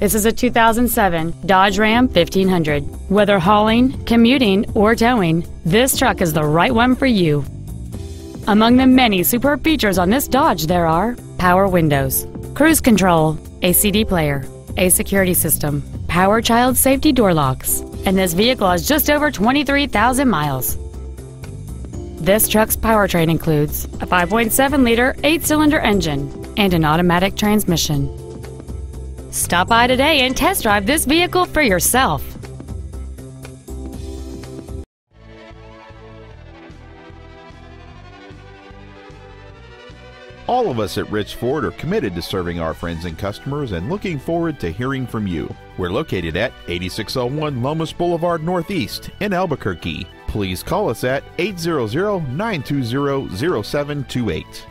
This is a 2007 Dodge Ram 1500. Whether hauling, commuting, or towing, this truck is the right one for you. Among the many superb features on this Dodge there are power windows, cruise control, a CD player, a security system, power child safety door locks, and this vehicle has just over 23,000 miles. This truck's powertrain includes a 5.7-liter eight-cylinder engine and an automatic transmission. Stop by today and test drive this vehicle for yourself. All of us at Rich Ford are committed to serving our friends and customers and looking forward to hearing from you. We're located at 8601 Lomas Boulevard Northeast in Albuquerque. Please call us at 800 920 0728.